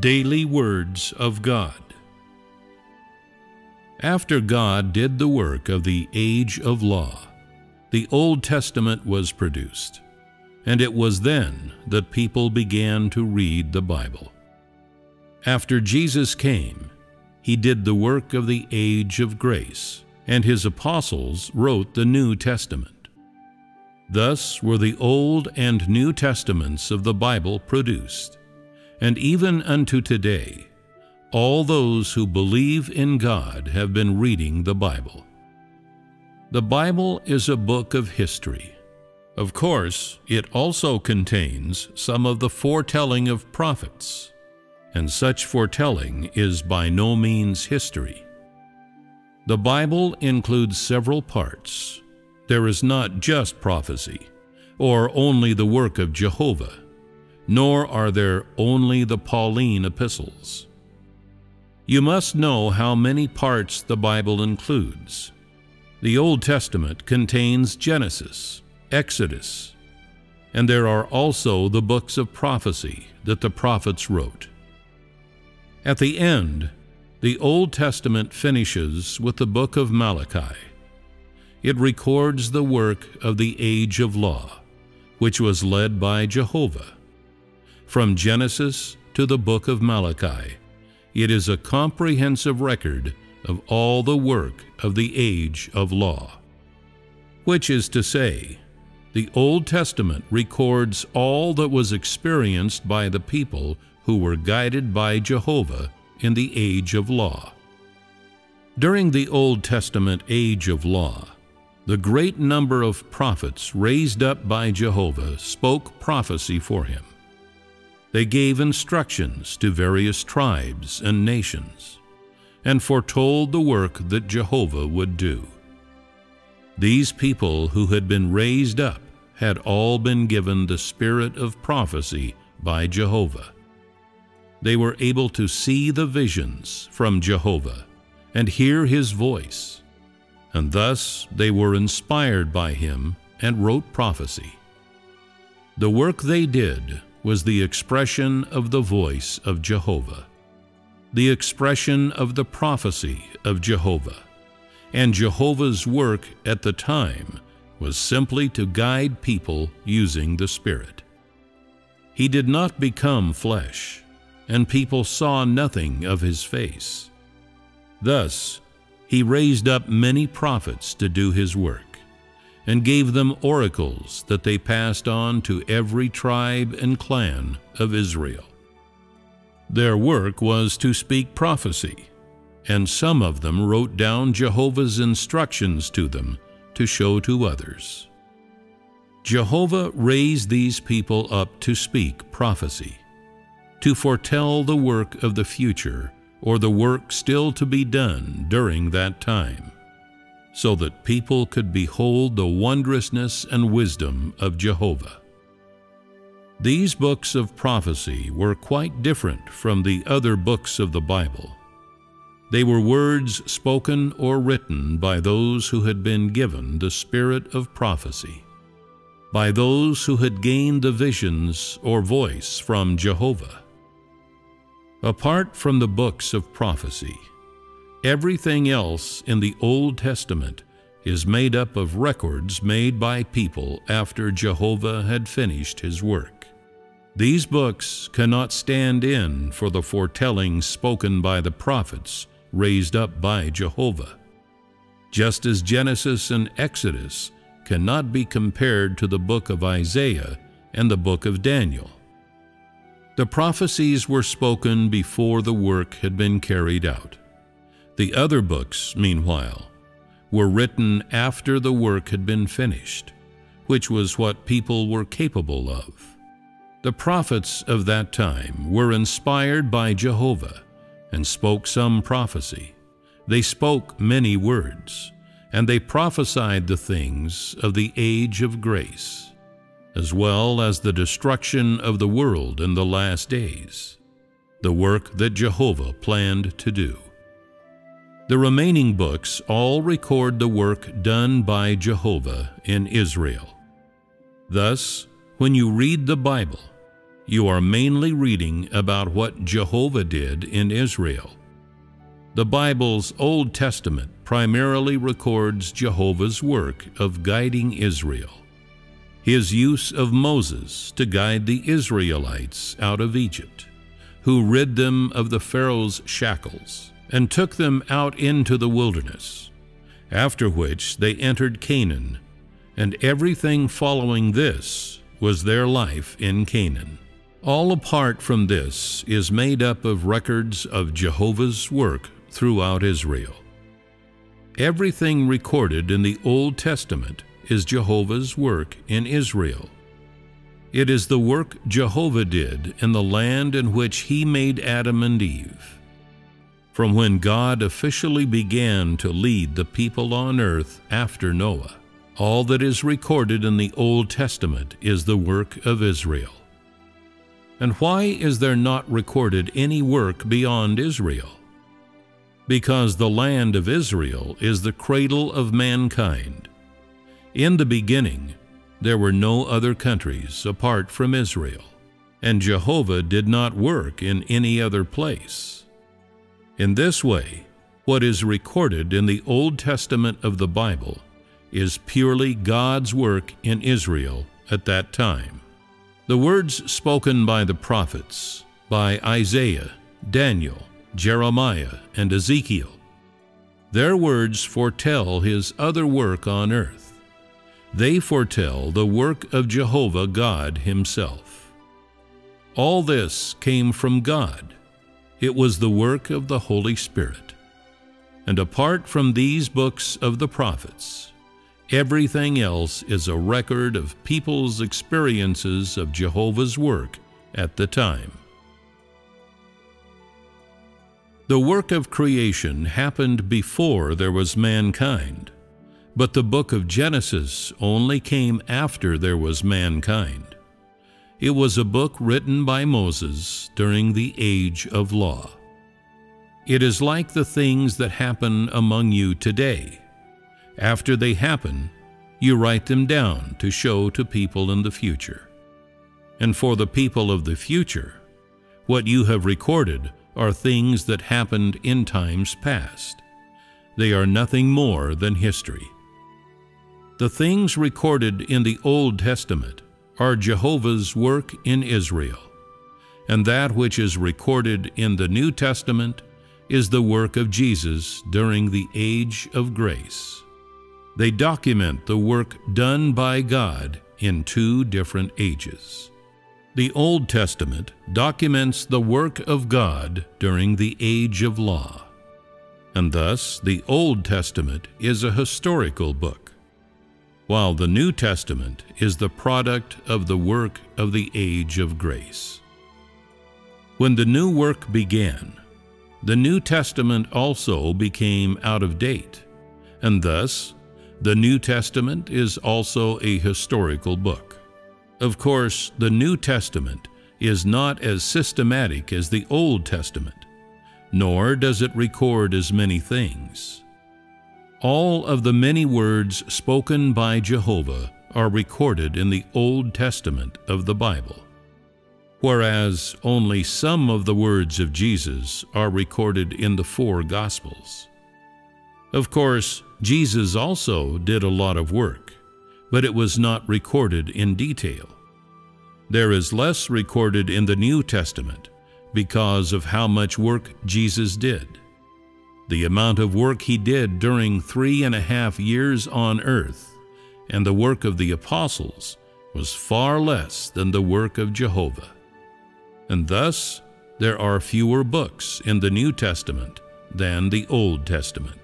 Daily Words of God. After God did the work of the age of law, the Old Testament was produced, and it was then that people began to read the Bible. After Jesus came, he did the work of the age of grace, and his apostles wrote the New Testament. Thus were the Old and New Testaments of the Bible produced and even unto today, all those who believe in God have been reading the Bible. The Bible is a book of history. Of course, it also contains some of the foretelling of prophets, and such foretelling is by no means history. The Bible includes several parts. There is not just prophecy, or only the work of Jehovah nor are there only the Pauline epistles. You must know how many parts the Bible includes. The Old Testament contains Genesis, Exodus, and there are also the books of prophecy that the prophets wrote. At the end, the Old Testament finishes with the book of Malachi. It records the work of the age of law, which was led by Jehovah. From Genesis to the book of Malachi, it is a comprehensive record of all the work of the age of law. Which is to say, the Old Testament records all that was experienced by the people who were guided by Jehovah in the age of law. During the Old Testament age of law, the great number of prophets raised up by Jehovah spoke prophecy for him. They gave instructions to various tribes and nations, and foretold the work that Jehovah would do. These people who had been raised up had all been given the spirit of prophecy by Jehovah. They were able to see the visions from Jehovah and hear his voice, and thus they were inspired by him and wrote prophecy. The work they did was the expression of the voice of Jehovah, the expression of the prophecy of Jehovah. And Jehovah's work at the time was simply to guide people using the Spirit. He did not become flesh, and people saw nothing of his face. Thus, he raised up many prophets to do his work and gave them oracles that they passed on to every tribe and clan of Israel. Their work was to speak prophecy, and some of them wrote down Jehovah's instructions to them to show to others. Jehovah raised these people up to speak prophecy, to foretell the work of the future or the work still to be done during that time so that people could behold the wondrousness and wisdom of Jehovah. These books of prophecy were quite different from the other books of the Bible. They were words spoken or written by those who had been given the spirit of prophecy, by those who had gained the visions or voice from Jehovah. Apart from the books of prophecy, Everything else in the Old Testament is made up of records made by people after Jehovah had finished his work. These books cannot stand in for the foretelling spoken by the prophets raised up by Jehovah. Just as Genesis and Exodus cannot be compared to the book of Isaiah and the book of Daniel. The prophecies were spoken before the work had been carried out. The other books, meanwhile, were written after the work had been finished, which was what people were capable of. The prophets of that time were inspired by Jehovah and spoke some prophecy. They spoke many words, and they prophesied the things of the age of grace, as well as the destruction of the world in the last days, the work that Jehovah planned to do. The remaining books all record the work done by Jehovah in Israel. Thus, when you read the Bible, you are mainly reading about what Jehovah did in Israel. The Bible's Old Testament primarily records Jehovah's work of guiding Israel, his use of Moses to guide the Israelites out of Egypt, who rid them of the Pharaoh's shackles and took them out into the wilderness, after which they entered Canaan, and everything following this was their life in Canaan. All apart from this is made up of records of Jehovah's work throughout Israel. Everything recorded in the Old Testament is Jehovah's work in Israel. It is the work Jehovah did in the land in which he made Adam and Eve. From when God officially began to lead the people on earth after Noah, all that is recorded in the Old Testament is the work of Israel. And why is there not recorded any work beyond Israel? because the land of Israel is the cradle of mankind. In the beginning, there were no other countries apart from Israel, and Jehovah did not work in any other place. In this way, what is recorded in the Old Testament of the Bible is purely God's work in Israel at that time. The words spoken by the prophets, by Isaiah, Daniel, Jeremiah, and Ezekiel. Their words foretell his other work on earth. They foretell the work of Jehovah God himself. All this came from God. It was the work of the Holy Spirit. And apart from these books of the prophets, everything else is a record of people's experiences of Jehovah's work at the time. The work of creation happened before there was mankind, but the book of Genesis only came after there was mankind. It was a book written by Moses during the age of law. It is like the things that happen among you today. After they happen, you write them down to show to people in the future. And for the people of the future, what you have recorded are things that happened in times past. They are nothing more than history. The things recorded in the Old Testament are Jehovah's work in Israel, and that which is recorded in the New Testament is the work of Jesus during the age of grace. They document the work done by God in two different ages. The Old Testament documents the work of God during the age of law, and thus the Old Testament is a historical book, while the New Testament is the product of the work of the age of grace. When the new work began, the New Testament also became out of date, and thus the New Testament is also a historical book. Of course, the New Testament is not as systematic as the Old Testament, nor does it record as many things. All of the many words spoken by Jehovah are recorded in the Old Testament of the Bible, whereas only some of the words of Jesus are recorded in the four Gospels. Of course, Jesus also did a lot of work but it was not recorded in detail. There is less recorded in the New Testament because of how much work Jesus did. The amount of work he did during three and a half years on earth and the work of the apostles was far less than the work of Jehovah. And thus, there are fewer books in the New Testament than the Old Testament.